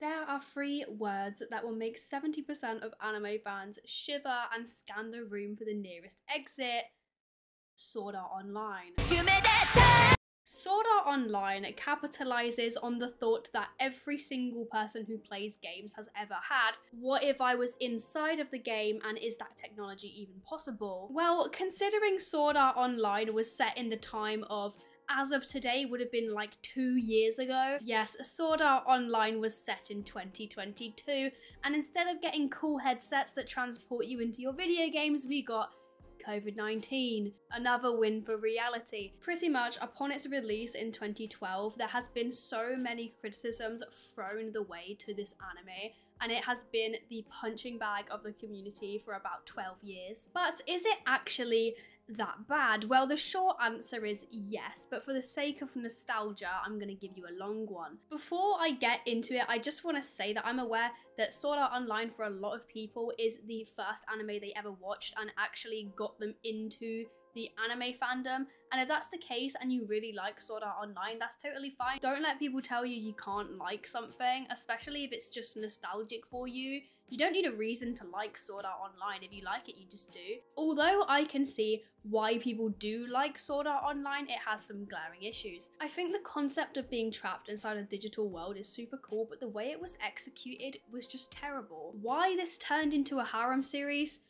There are three words that will make 70% of anime fans shiver and scan the room for the nearest exit Sword Art Online. Sword Art Online capitalizes on the thought that every single person who plays games has ever had. What if I was inside of the game and is that technology even possible? Well, considering Sword Art Online was set in the time of as of today would have been like two years ago. Yes, Sword Art Online was set in 2022, and instead of getting cool headsets that transport you into your video games, we got COVID 19, another win for reality. Pretty much upon its release in 2012, there has been so many criticisms thrown the way to this anime, and it has been the punching bag of the community for about 12 years. But is it actually that bad? Well, the short answer is yes, but for the sake of nostalgia, I'm going to give you a long one. Before I get into it, I just want to say that I'm aware that Sword Art Online for a lot of people is the first anime they ever watched and actually got them into the anime fandom. And if that's the case and you really like Sword Art Online, that's totally fine. Don't let people tell you you can't like something, especially if it's just nostalgic for you. You don't need a reason to like Sword Art Online. If you like it, you just do. Although I can see why people do like Sword Art Online, it has some glaring issues. I think the concept of being trapped inside a digital world is super cool, but the way it was executed was just terrible. Why this turned into a harem series?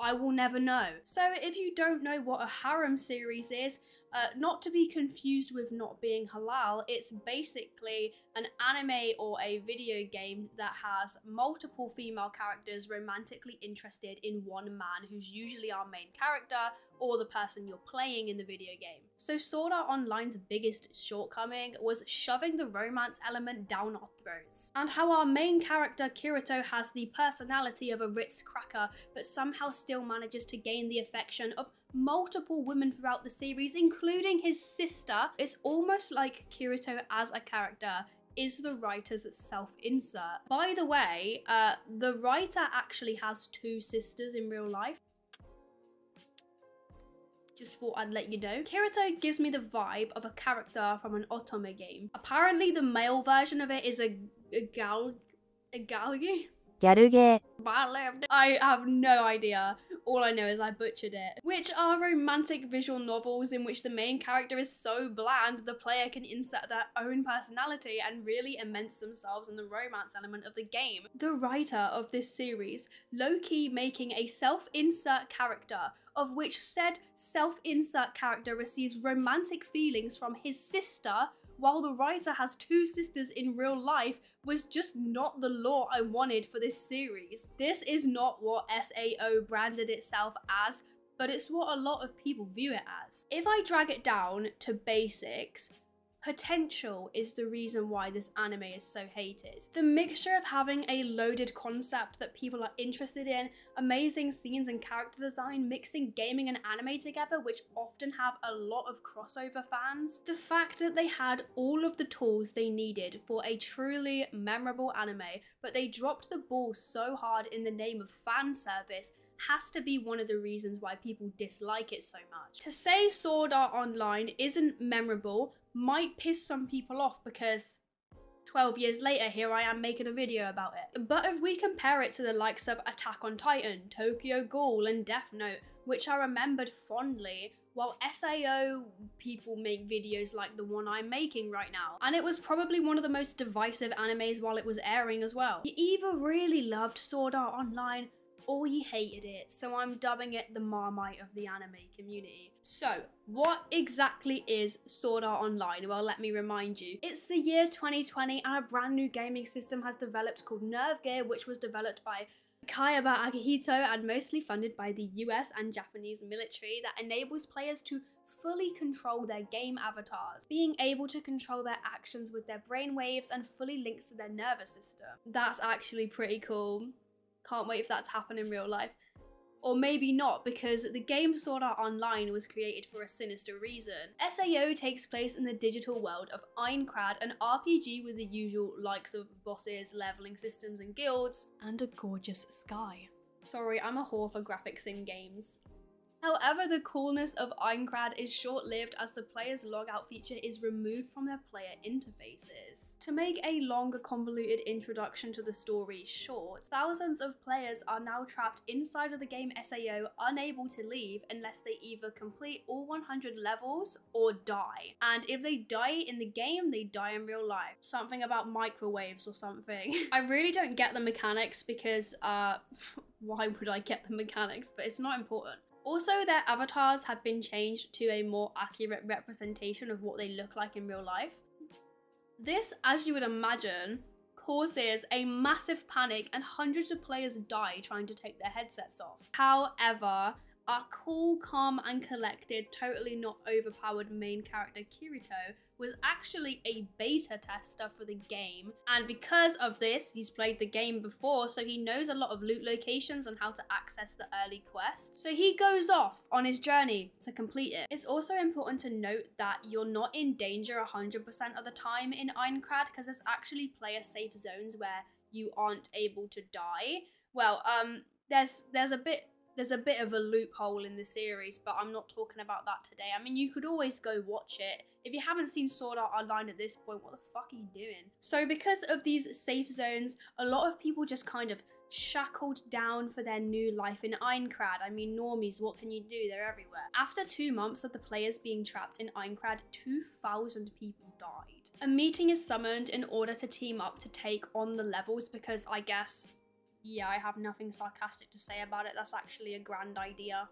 I will never know. So if you don't know what a harem series is, uh, not to be confused with not being halal, it's basically an anime or a video game that has multiple female characters romantically interested in one man who's usually our main character or the person you're playing in the video game. So Sword Art Online's biggest shortcoming was shoving the romance element down our throats, and how our main character Kirito has the personality of a Ritz cracker but somehow still manages to gain the affection of multiple women throughout the series, including his sister. It's almost like Kirito as a character is the writer's self-insert. By the way, uh, the writer actually has two sisters in real life. Just thought I'd let you know. Kirito gives me the vibe of a character from an Otome game. Apparently the male version of it is a, a gal... a galgi? I have no idea. All I know is I butchered it. Which are romantic visual novels in which the main character is so bland the player can insert their own personality and really immense themselves in the romance element of the game. The writer of this series, low-key making a self-insert character of which said self-insert character receives romantic feelings from his sister while the writer has two sisters in real life was just not the lore I wanted for this series. This is not what SAO branded itself as, but it's what a lot of people view it as. If I drag it down to basics, Potential is the reason why this anime is so hated. The mixture of having a loaded concept that people are interested in, amazing scenes and character design, mixing gaming and anime together, which often have a lot of crossover fans. The fact that they had all of the tools they needed for a truly memorable anime, but they dropped the ball so hard in the name of fan service has to be one of the reasons why people dislike it so much. To say Sword Art Online isn't memorable might piss some people off because 12 years later, here I am making a video about it. But if we compare it to the likes of Attack on Titan, Tokyo Ghoul, and Death Note, which are remembered fondly, while SAO people make videos like the one I'm making right now. And it was probably one of the most divisive animes while it was airing as well. You either really loved Sword Art Online or you hated it, so I'm dubbing it the Marmite of the anime community. So, what exactly is Sword Art Online? Well, let me remind you. It's the year 2020 and a brand new gaming system has developed called Nerve Gear, which was developed by Kayaba Akihito and mostly funded by the US and Japanese military that enables players to fully control their game avatars, being able to control their actions with their brainwaves and fully links to their nervous system. That's actually pretty cool. Can't wait for that to happen in real life. Or maybe not, because the game Sword Art Online was created for a sinister reason. SAO takes place in the digital world of Aincrad, an RPG with the usual likes of bosses, leveling systems and guilds, and a gorgeous sky. Sorry, I'm a whore for graphics in games. However, the coolness of Aincrad is short-lived as the player's logout feature is removed from their player interfaces. To make a longer convoluted introduction to the story short, thousands of players are now trapped inside of the game SAO unable to leave unless they either complete all 100 levels or die. And if they die in the game, they die in real life. Something about microwaves or something. I really don't get the mechanics because uh why would I get the mechanics? But it's not important. Also, their avatars have been changed to a more accurate representation of what they look like in real life. This, as you would imagine, causes a massive panic and hundreds of players die trying to take their headsets off. However, our cool, calm, and collected, totally not overpowered main character Kirito was actually a beta tester for the game. And because of this, he's played the game before, so he knows a lot of loot locations and how to access the early quest. So he goes off on his journey to complete it. It's also important to note that you're not in danger 100% of the time in Aincrad because there's actually player safe zones where you aren't able to die. Well, um, there's there's a bit there's a bit of a loophole in the series, but I'm not talking about that today. I mean, you could always go watch it. If you haven't seen Sword Art Online at this point, what the fuck are you doing? So because of these safe zones, a lot of people just kind of shackled down for their new life in Aincrad. I mean, normies, what can you do? They're everywhere. After two months of the players being trapped in Aincrad, 2,000 people died. A meeting is summoned in order to team up to take on the levels because I guess yeah, I have nothing sarcastic to say about it. That's actually a grand idea.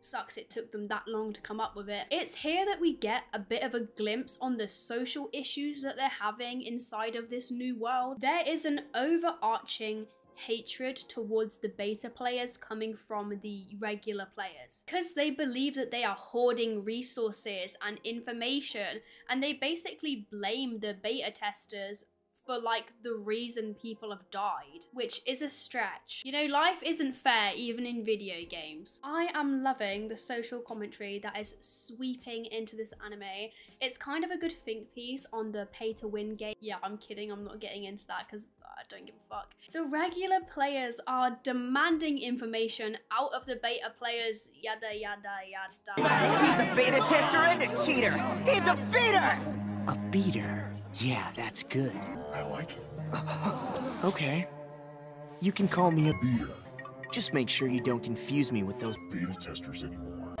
Sucks it took them that long to come up with it. It's here that we get a bit of a glimpse on the social issues that they're having inside of this new world. There is an overarching hatred towards the beta players coming from the regular players because they believe that they are hoarding resources and information and they basically blame the beta testers for like the reason people have died, which is a stretch. You know, life isn't fair even in video games. I am loving the social commentary that is sweeping into this anime. It's kind of a good think piece on the pay to win game. Yeah, I'm kidding, I'm not getting into that because I don't give a fuck. The regular players are demanding information out of the beta players, yada yada yada. He's a beta tester and a cheater. He's a beater! A beater. Yeah, that's good. I like it. okay. You can call me a beta. Just make sure you don't confuse me with those beta testers anymore.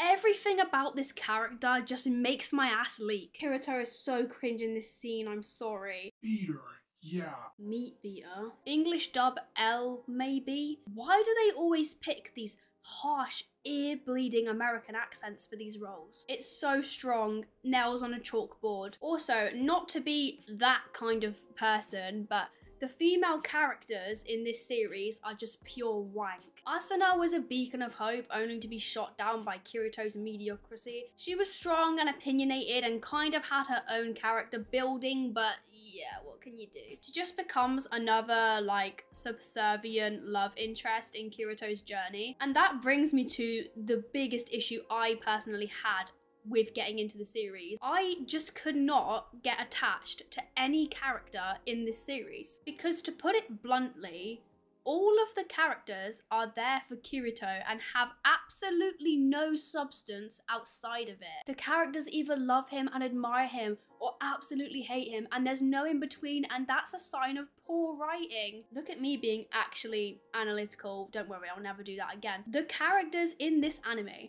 Everything about this character just makes my ass leak. Kirito is so cringe in this scene, I'm sorry. Beater, yeah. Meat beater. English dub L, maybe? Why do they always pick these harsh, ear bleeding American accents for these roles. It's so strong, nails on a chalkboard. Also, not to be that kind of person, but the female characters in this series are just pure wank. Asuna was a beacon of hope only to be shot down by Kirito's mediocrity. She was strong and opinionated and kind of had her own character building, but yeah, what can you do? She just becomes another like subservient love interest in Kirito's journey. And that brings me to the biggest issue I personally had with getting into the series. I just could not get attached to any character in this series because to put it bluntly, all of the characters are there for Kirito and have absolutely no substance outside of it. The characters either love him and admire him or absolutely hate him and there's no in between and that's a sign of poor writing. Look at me being actually analytical. Don't worry, I'll never do that again. The characters in this anime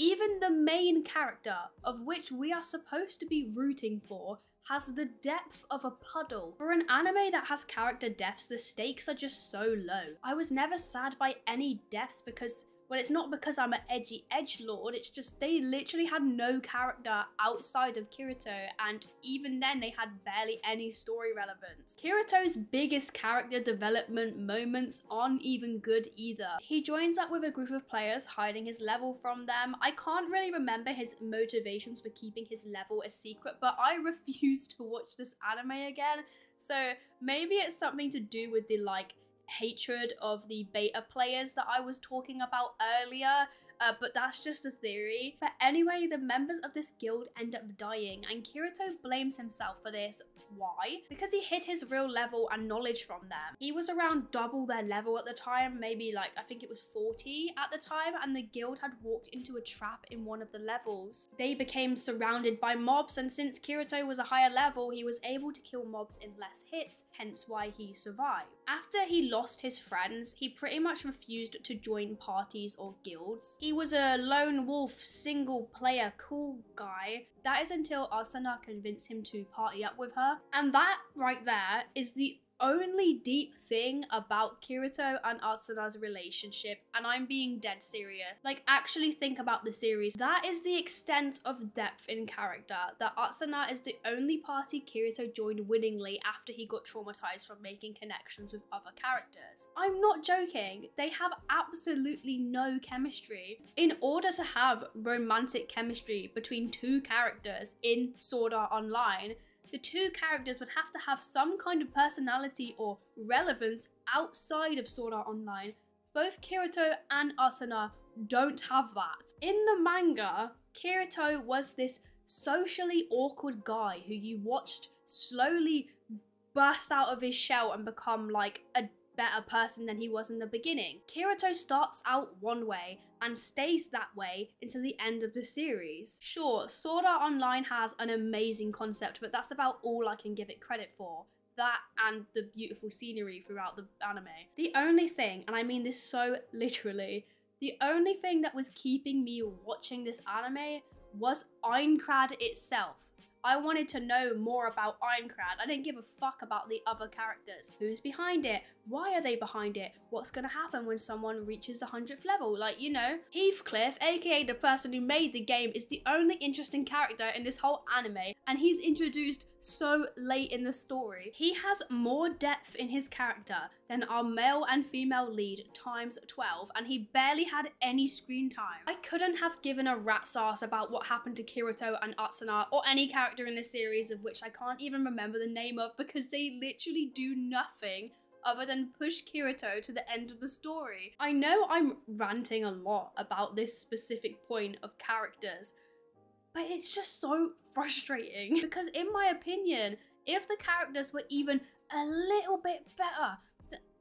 even the main character, of which we are supposed to be rooting for, has the depth of a puddle. For an anime that has character deaths, the stakes are just so low. I was never sad by any deaths because well, it's not because I'm an edgy edge lord, it's just they literally had no character outside of Kirito, and even then they had barely any story relevance. Kirito's biggest character development moments aren't even good either. He joins up with a group of players hiding his level from them. I can't really remember his motivations for keeping his level a secret, but I refuse to watch this anime again, so maybe it's something to do with the like hatred of the beta players that I was talking about earlier. Uh, but that's just a theory. But anyway, the members of this guild end up dying, and Kirito blames himself for this. Why? Because he hid his real level and knowledge from them. He was around double their level at the time, maybe like I think it was 40 at the time, and the guild had walked into a trap in one of the levels. They became surrounded by mobs, and since Kirito was a higher level, he was able to kill mobs in less hits, hence why he survived. After he lost his friends, he pretty much refused to join parties or guilds. He was a lone wolf, single player, cool guy. That is until Asuna convinced him to party up with her. And that right there is the only deep thing about Kirito and Asuna's relationship, and I'm being dead serious. Like, actually think about the series. That is the extent of depth in character, that Atsuna is the only party Kirito joined willingly after he got traumatized from making connections with other characters. I'm not joking, they have absolutely no chemistry. In order to have romantic chemistry between two characters in Sword Art Online, the two characters would have to have some kind of personality or relevance outside of Sword Art Online. Both Kirito and Asuna don't have that. In the manga, Kirito was this socially awkward guy who you watched slowly burst out of his shell and become like a better person than he was in the beginning. Kirito starts out one way and stays that way until the end of the series. Sure, Sword Art Online has an amazing concept, but that's about all I can give it credit for that and the beautiful scenery throughout the anime. The only thing, and I mean this so literally, the only thing that was keeping me watching this anime was Aincrad itself. I wanted to know more about Aincrad. I didn't give a fuck about the other characters. Who's behind it? Why are they behind it? What's gonna happen when someone reaches the 100th level? Like, you know, Heathcliff, aka the person who made the game, is the only interesting character in this whole anime, and he's introduced so late in the story. He has more depth in his character than our male and female lead times 12, and he barely had any screen time. I couldn't have given a rat's ass about what happened to Kirito and Asuna, or any character in this series of which I can't even remember the name of because they literally do nothing other than push Kirito to the end of the story. I know I'm ranting a lot about this specific point of characters, but it's just so frustrating because in my opinion, if the characters were even a little bit better,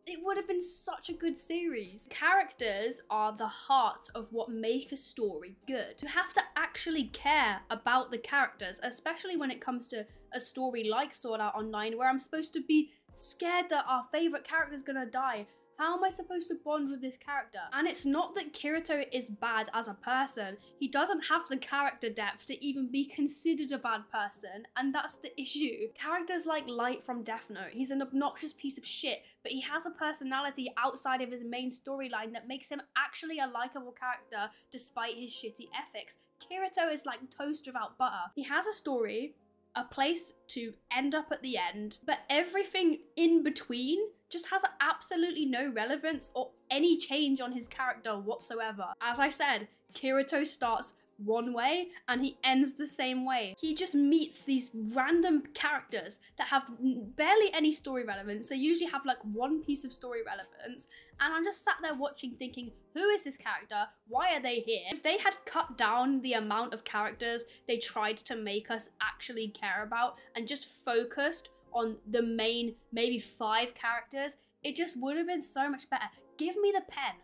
it would have been such a good series. Characters are the heart of what make a story good. You have to actually care about the characters, especially when it comes to a story like Sword Art Online, where I'm supposed to be scared that our favorite character is gonna die. How am I supposed to bond with this character? And it's not that Kirito is bad as a person. He doesn't have the character depth to even be considered a bad person, and that's the issue. Characters like Light from Death Note, he's an obnoxious piece of shit, but he has a personality outside of his main storyline that makes him actually a likable character despite his shitty ethics. Kirito is like toast without butter. He has a story, a place to end up at the end, but everything in between just has absolutely no relevance or any change on his character whatsoever. As I said, Kirito starts one way and he ends the same way. He just meets these random characters that have barely any story relevance. They usually have like one piece of story relevance. And I'm just sat there watching thinking, who is this character? Why are they here? If they had cut down the amount of characters they tried to make us actually care about and just focused on the main maybe five characters, it just would have been so much better. Give me the pen.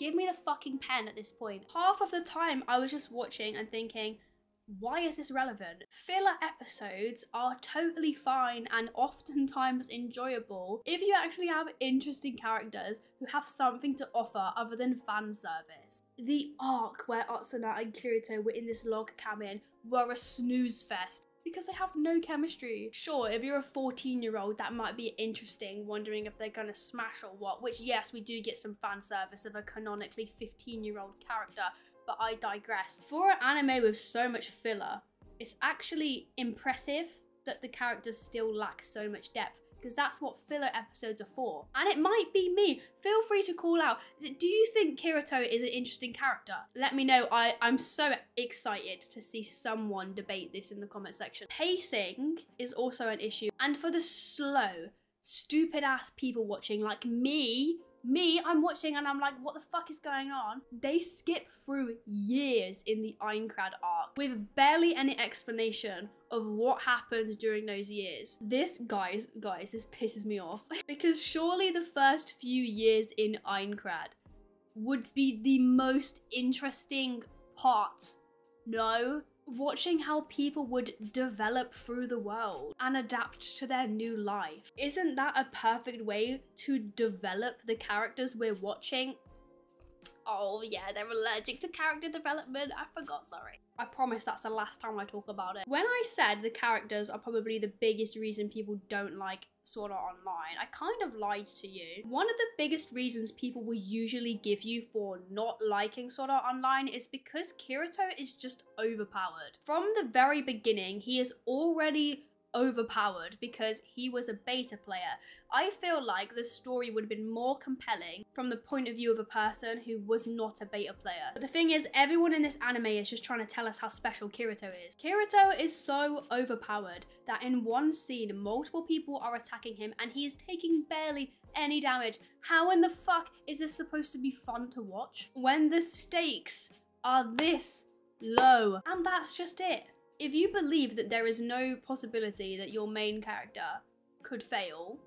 Give me the fucking pen at this point. Half of the time I was just watching and thinking, why is this relevant? Filler episodes are totally fine and oftentimes enjoyable if you actually have interesting characters who have something to offer other than fan service. The arc where Asuna and Kirito were in this log cabin were a snooze fest because they have no chemistry. Sure, if you're a 14 year old, that might be interesting, wondering if they're gonna smash or what, which, yes, we do get some fan service of a canonically 15 year old character, but I digress. For an anime with so much filler, it's actually impressive that the characters still lack so much depth because that's what filler episodes are for. And it might be me. Feel free to call out. Do you think Kirito is an interesting character? Let me know. I, I'm so excited to see someone debate this in the comment section. Pacing is also an issue. And for the slow, stupid ass people watching like me Me, I'm watching and I'm like, what the fuck is going on? They skip through years in the Aincrad arc with barely any explanation of what happened during those years. This, guys, guys, this pisses me off. because surely the first few years in Aincrad would be the most interesting part. No, watching how people would develop through the world and adapt to their new life. Isn't that a perfect way to develop the characters we're watching? Oh yeah, they're allergic to character development. I forgot, sorry. I promise that's the last time I talk about it. When I said the characters are probably the biggest reason people don't like Sword Art Online, I kind of lied to you. One of the biggest reasons people will usually give you for not liking Sword Art Online is because Kirito is just overpowered. From the very beginning, he is already overpowered because he was a beta player. I feel like the story would have been more compelling from the point of view of a person who was not a beta player. But the thing is, everyone in this anime is just trying to tell us how special Kirito is. Kirito is so overpowered that in one scene, multiple people are attacking him and he is taking barely any damage. How in the fuck is this supposed to be fun to watch? When the stakes are this low. And that's just it if you believe that there is no possibility that your main character could fail,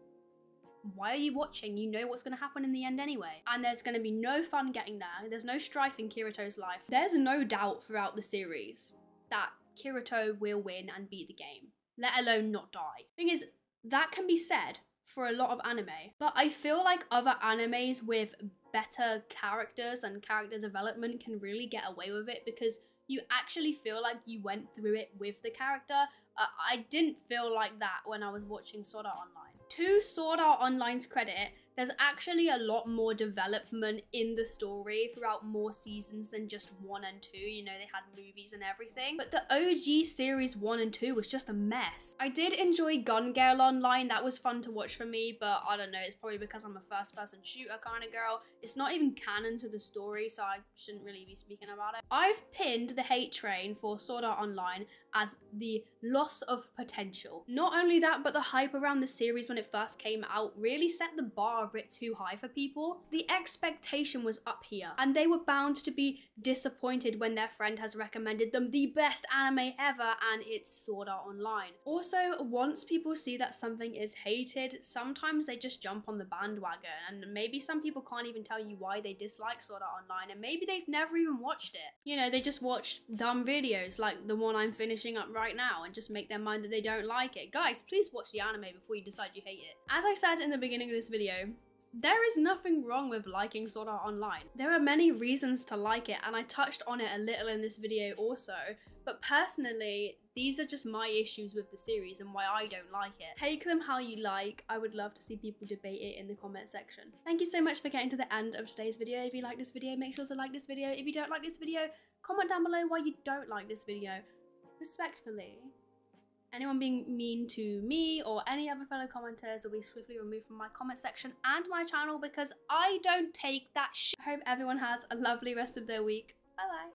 why are you watching? You know what's going to happen in the end anyway. And there's going to be no fun getting there. There's no strife in Kirito's life. There's no doubt throughout the series that Kirito will win and beat the game, let alone not die. Thing is, that can be said for a lot of anime, but I feel like other animes with better characters and character development can really get away with it because you actually feel like you went through it with the character. Uh, I didn't feel like that when I was watching Sword Art Online. To Sword Art Online's credit, there's actually a lot more development in the story throughout more seasons than just one and two. You know, they had movies and everything. But the OG series one and two was just a mess. I did enjoy Gun Gale Online. That was fun to watch for me, but I don't know. It's probably because I'm a first person shooter kind of girl. It's not even canon to the story, so I shouldn't really be speaking about it. I've pinned the hate train for Sword Art Online as the loss of potential. Not only that, but the hype around the series when it first came out really set the bar a bit too high for people. The expectation was up here, and they were bound to be disappointed when their friend has recommended them the best anime ever and it's Sword Art Online. Also, once people see that something is hated, sometimes they just jump on the bandwagon, and maybe some people can't even tell you why they dislike Sword Art Online, and maybe they've never even watched it. You know, they just watched dumb videos like the one I'm finishing up right now and just make their mind that they don't like it. Guys, please watch the anime before you decide you hate it. As I said in the beginning of this video, there is nothing wrong with liking Sword Art Online. There are many reasons to like it and I touched on it a little in this video also, but personally, these are just my issues with the series and why I don't like it. Take them how you like. I would love to see people debate it in the comment section. Thank you so much for getting to the end of today's video. If you like this video, make sure to like this video. If you don't like this video, comment down below why you don't like this video. Respectfully. Anyone being mean to me or any other fellow commenters will be swiftly removed from my comment section and my channel because I don't take that shit. Hope everyone has a lovely rest of their week. Bye bye.